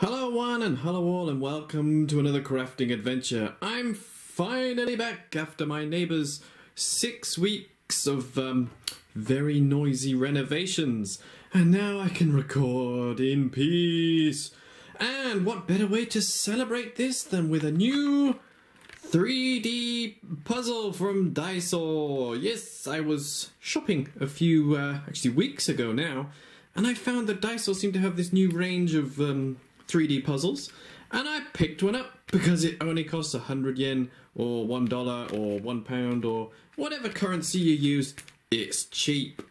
Hello one and hello all and welcome to another crafting adventure. I'm finally back after my neighbour's six weeks of um, very noisy renovations and now I can record in peace. And what better way to celebrate this than with a new 3D puzzle from Daiso. Yes, I was shopping a few, uh, actually weeks ago now, and I found that Daiso seemed to have this new range of um, 3D puzzles, and I picked one up because it only costs 100 yen or $1 or 1 pound or whatever currency you use, it's cheap.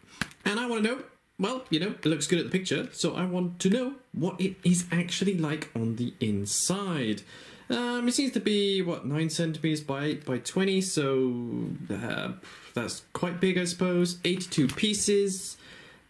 And I want to know, well, you know, it looks good at the picture, so I want to know what it is actually like on the inside. Um, it seems to be, what, 9 centimeters by 8 by 20, so uh, that's quite big, I suppose. 82 pieces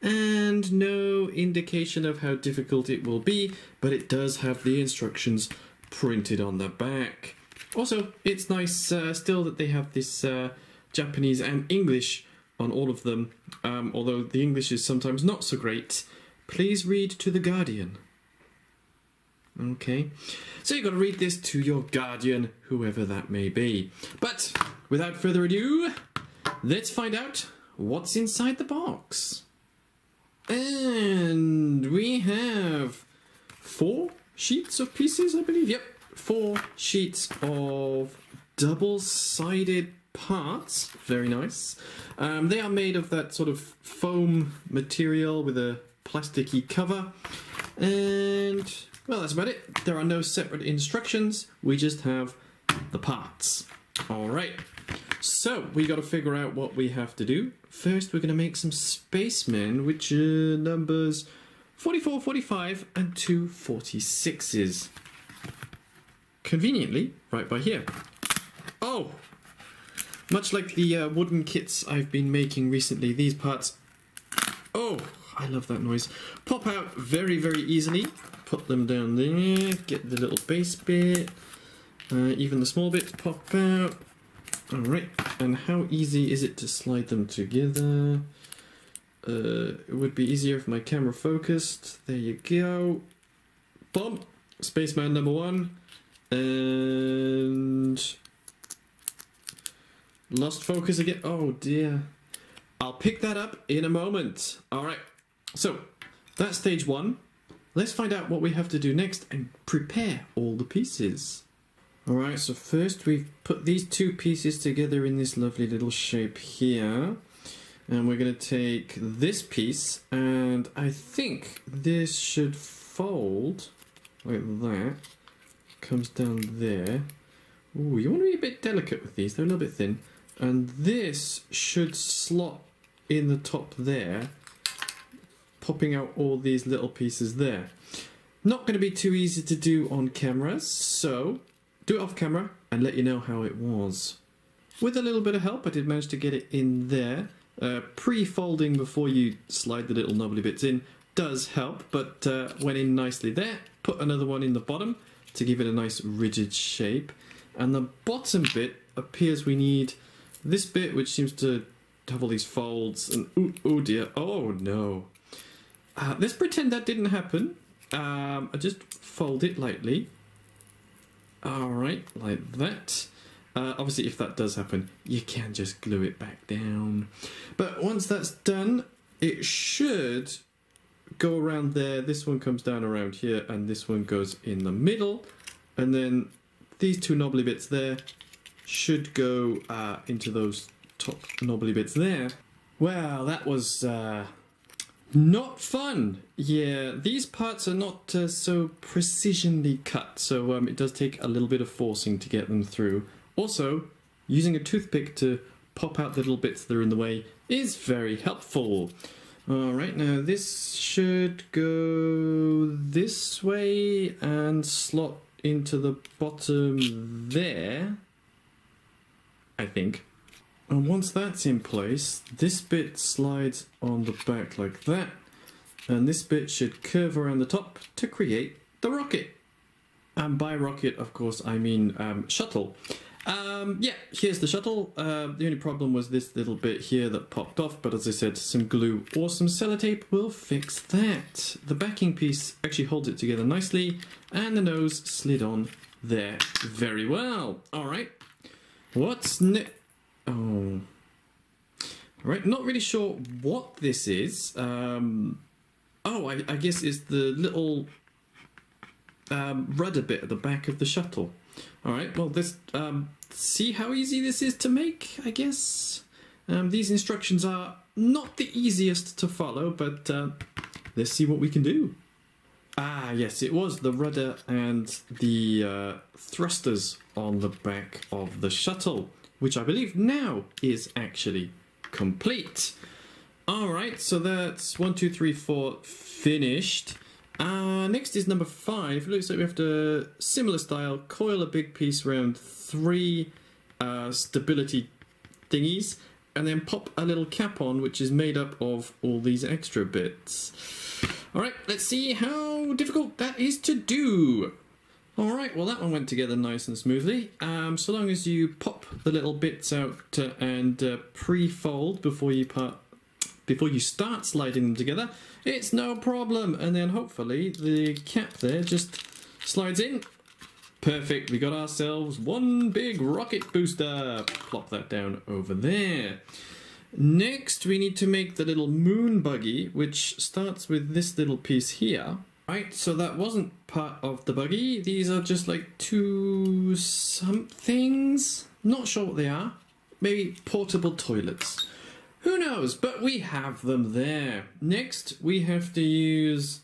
and no indication of how difficult it will be, but it does have the instructions printed on the back. Also, it's nice uh, still that they have this uh, Japanese and English on all of them, um, although the English is sometimes not so great. Please read to the Guardian. Okay, so you've got to read this to your guardian, whoever that may be. But without further ado, let's find out what's inside the box. And we have four sheets of pieces, I believe. Yep, four sheets of double-sided parts. Very nice. Um, they are made of that sort of foam material with a plasticky cover. And, well, that's about it. There are no separate instructions. We just have the parts. All right. So, we got to figure out what we have to do. First, we're going to make some spacemen, which are numbers 44, 45, and two 46s. Conveniently, right by here. Oh! Much like the uh, wooden kits I've been making recently, these parts... Oh! I love that noise. Pop out very, very easily. Put them down there, get the little base bit. Uh, even the small bits pop out. Alright, and how easy is it to slide them together? Uh, it would be easier if my camera focused. There you go. Boom! Spaceman number one. And... Lost focus again. Oh dear. I'll pick that up in a moment. Alright, so that's stage one. Let's find out what we have to do next and prepare all the pieces. Alright, so first we've put these two pieces together in this lovely little shape here. And we're going to take this piece and I think this should fold like that. Comes down there. Ooh, you want to be a bit delicate with these, they're a little bit thin. And this should slot in the top there, popping out all these little pieces there. Not going to be too easy to do on camera, so do it off camera and let you know how it was. With a little bit of help, I did manage to get it in there. Uh, Pre-folding before you slide the little knobbly bits in does help, but uh, went in nicely there. Put another one in the bottom to give it a nice rigid shape. And the bottom bit appears we need this bit, which seems to have all these folds. And ooh, oh dear, oh no. Uh, let's pretend that didn't happen. Um, I just fold it lightly Alright, like that. Uh, obviously, if that does happen, you can just glue it back down. But once that's done, it should go around there. This one comes down around here, and this one goes in the middle. And then these two knobbly bits there should go uh, into those top knobbly bits there. Well, that was uh, not fun. Yeah, these parts are not uh, so precisionly cut, so um, it does take a little bit of forcing to get them through. Also, using a toothpick to pop out the little bits that are in the way is very helpful. Alright, now this should go this way and slot into the bottom there, I think. And once that's in place, this bit slides on the back like that, and this bit should curve around the top to create the rocket. And by rocket, of course, I mean um, shuttle. Um, yeah, here's the shuttle. Uh, the only problem was this little bit here that popped off, but as I said, some glue or some sellotape will fix that. The backing piece actually holds it together nicely, and the nose slid on there very well. All right, what's next? Oh, Right, Not really sure what this is. Um, oh, I, I guess it's the little um, rudder bit at the back of the shuttle. All right. Well, this um, see how easy this is to make. I guess um, these instructions are not the easiest to follow, but uh, let's see what we can do. Ah, yes, it was the rudder and the uh, thrusters on the back of the shuttle, which I believe now is actually complete. All right, so that's one, two, three, four finished. Uh, next is number five. Looks like we have to, similar style, coil a big piece around three uh, stability thingies and then pop a little cap on which is made up of all these extra bits. Alright, let's see how difficult that is to do. Alright, well that one went together nice and smoothly. Um, so long as you pop the little bits out uh, and uh, pre-fold before you part before you start sliding them together, it's no problem. And then hopefully the cap there just slides in. Perfect, we got ourselves one big rocket booster. Plop that down over there. Next, we need to make the little moon buggy, which starts with this little piece here. Right, so that wasn't part of the buggy. These are just like two somethings. Not sure what they are. Maybe portable toilets. Who knows, but we have them there. Next, we have to use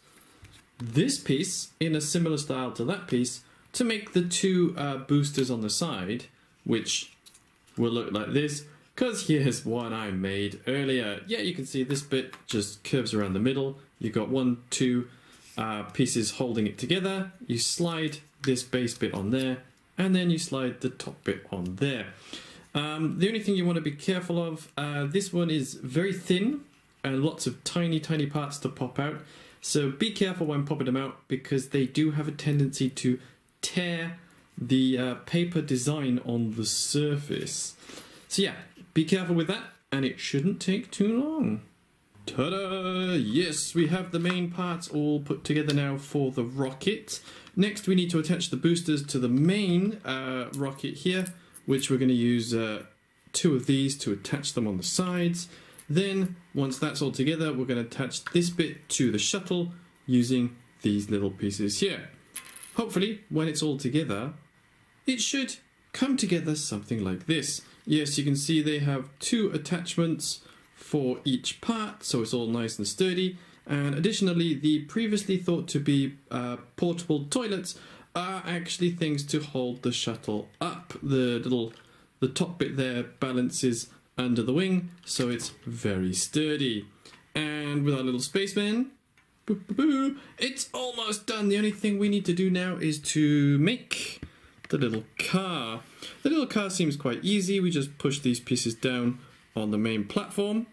this piece in a similar style to that piece to make the two uh, boosters on the side, which will look like this, because here's one I made earlier. Yeah, you can see this bit just curves around the middle. You've got one, two uh, pieces holding it together. You slide this base bit on there, and then you slide the top bit on there. Um, the only thing you want to be careful of, uh, this one is very thin and lots of tiny, tiny parts to pop out. So be careful when popping them out because they do have a tendency to tear the uh, paper design on the surface. So yeah, be careful with that and it shouldn't take too long. Ta-da! Yes, we have the main parts all put together now for the rocket. Next we need to attach the boosters to the main uh, rocket here which we're going to use uh, two of these to attach them on the sides. Then, once that's all together, we're going to attach this bit to the shuttle using these little pieces here. Hopefully, when it's all together, it should come together something like this. Yes, you can see they have two attachments for each part, so it's all nice and sturdy. And additionally, the previously thought to be uh, portable toilets are actually things to hold the shuttle up. The little, the top bit there balances under the wing, so it's very sturdy. And with our little spaceman, boo, boo, boo, it's almost done. The only thing we need to do now is to make the little car. The little car seems quite easy. We just push these pieces down on the main platform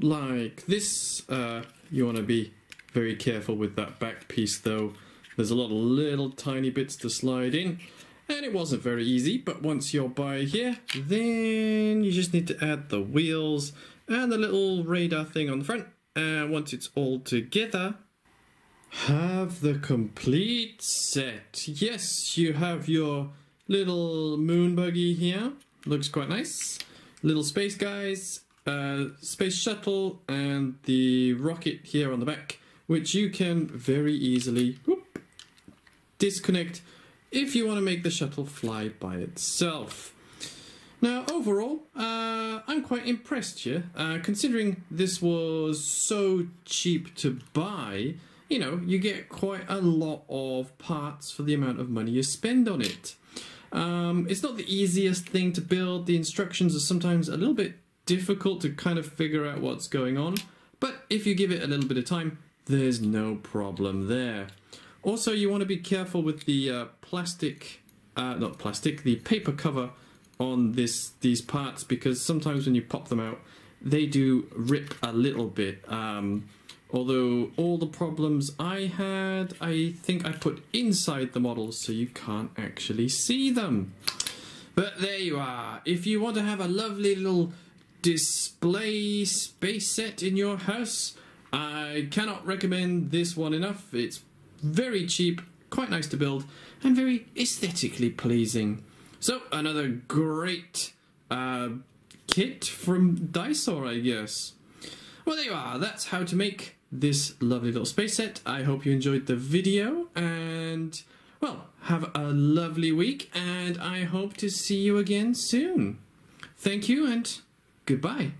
like this. Uh, you want to be very careful with that back piece though there's a lot of little tiny bits to slide in. And it wasn't very easy, but once you're by here, then you just need to add the wheels and the little radar thing on the front. And once it's all together, have the complete set. Yes, you have your little moon buggy here. Looks quite nice. Little space guys, uh, space shuttle, and the rocket here on the back, which you can very easily whoop, disconnect if you want to make the shuttle fly by itself. Now, overall, uh, I'm quite impressed here. Uh, considering this was so cheap to buy, you know, you get quite a lot of parts for the amount of money you spend on it. Um, it's not the easiest thing to build. The instructions are sometimes a little bit difficult to kind of figure out what's going on. But if you give it a little bit of time, there's no problem there. Also, you want to be careful with the uh, plastic, uh, not plastic, the paper cover on this these parts because sometimes when you pop them out, they do rip a little bit. Um, although all the problems I had, I think I put inside the models so you can't actually see them. But there you are. If you want to have a lovely little display space set in your house, I cannot recommend this one enough. It's very cheap, quite nice to build, and very aesthetically pleasing. So, another great uh, kit from Daiso, I guess. Well, there you are. That's how to make this lovely little space set. I hope you enjoyed the video, and, well, have a lovely week, and I hope to see you again soon. Thank you, and goodbye.